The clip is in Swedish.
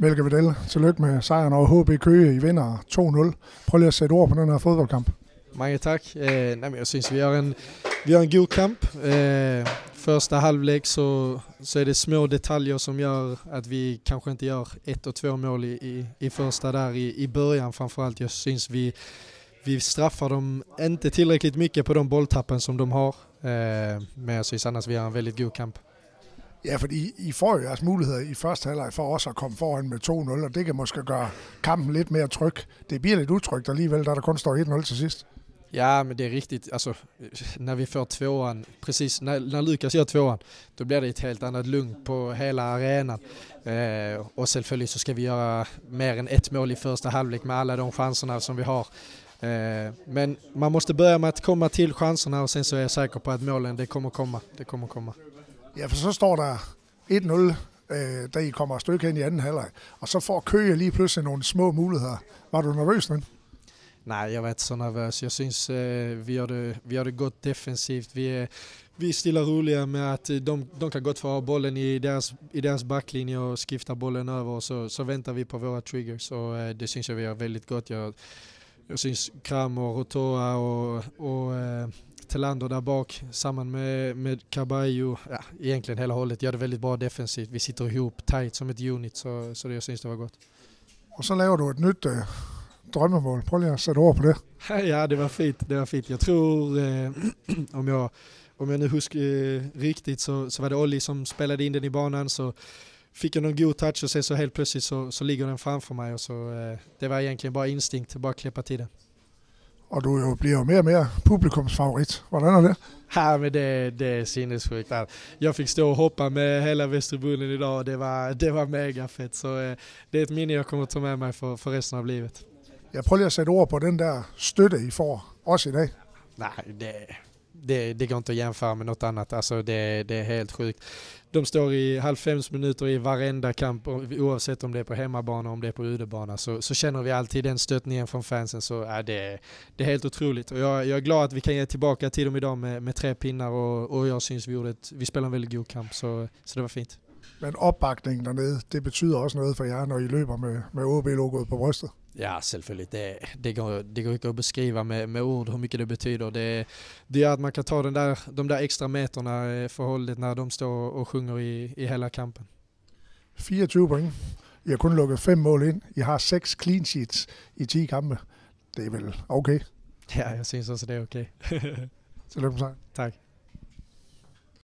Melke Vidal, tillykke med sejren over HB Køge. I vinder 2-0. Prøv lige at sætte ord på den her fodboldkamp. Mange tack. Eh, øh, nej, men jag syns vi har en, vi har en god kamp. Øh, eh, första halvlek så, så är det små detaljer som gör att vi kanske inte gör ett och två mål i, i, i första där i, i början framförallt. Jag syns vi, vi straffar dem inte tillräckligt mycket på de bolltappen som de har. Eh, men jag syns annars vi har en väldigt god kamp. Ja, fordi I, I får jo jeres muligheder i første halvleg for også at komme foran med 2-0, og det kan måske gøre kampen lidt mere tryg. Det bliver lidt utrygt alligevel, da der kun står 1-0 til sidst. Ja, men det är riktigt. Alltså, øh, när vi får tvåan, precis när, när Lukas gör tvåan, då blir det ett helt annat lugn på hela arenan. Eh, øh, och självklart så ska vi göra mer än ett mål i första halvlek med alla de chanserna som vi har. Eh, men man måste börja med att komma till chanserna och sen så är jag säker på att målen, det kommer komma. Det kommer komma. Ja, for så står der 1-0, øh, da I kommer et stykke ind i anden halvleg, og så får Køge lige pludselig nogle små muligheder. Var du nervøs den? Nej, jag var inte så nervös. Jag syns eh, øh, vi, har det, vi har det gott defensivt. Vi är, vi är stilla roliga med att øh, de, de kan gott få ha bollen i deras, i deras backlinje och skifta bollen över och så, så väntar vi på våra triggers och eh, det syns jag vi gör väldigt gott. Jag, jag syns Kram och Rotoa och, och eh, Telander där bak samman med, med Caballo, ja, egentligen hela hållet, gör det väldigt bra defensivt. Vi sitter ihop tight som ett unit så, så det, jag syns det var gott. Og så laver du et nyt øh, drømmemål. Prøv lige at sætte ord på det. Ja, det var fint. Det var fint. Jag tror, eh, om, jag, om jag nu huskar eh, riktigt, så, så var det Olli som spelade in den i banan. Så fick jag någon god touch och sen så helt plötsligt så, så ligger den framför mig. Och så, eh, det var egentligen bara instinkt, bara klippa till den. Og du jo bliver jo mere og mere publikumsfavorit. Hvordan er det? Ja, men det, det är sinnessjukt. Jag fick stå och hoppa med hela Västerbullen idag och det var, det var mega fett. Så eh, det är ett minne jag kommer att ta med mig för, för resten av livet. Jeg prøver lige at sætte ord på den der støtte, I får, også i dag. Nej, det, det, det går inte att jämföra med något annat. Alltså det, det är helt sjukt. De står i halv fems minuter i varenda kamp, oavsett om det är på hemmabana om det är på udebana, så, så känner vi alltid den stöttningen från fansen. Så äh, det, det är helt otroligt. Och jag, jag är glad att vi kan ge tillbaka till dem idag med, med tre pinnar och, och jag syns vi, gjorde ett, vi spelade en väldigt god kamp, så, så det var fint. Men uppbackningen, dernede, det betyder också något för er när ni löper med, med OB-logoet på bröstet? Ja, självklart. Det, det, går, det går inte att beskriva med, med ord hur mycket det betyder. Det, det gör att man kan ta den där, de där extra meterna för hållet när de står och sjunger i, i hela kampen. 24 point. I har kun lukket fem mål ind. I har seks clean sheets i 10 kampe. Det er vel okay. Ja, jag syns också det är okej. Sejren. Tack.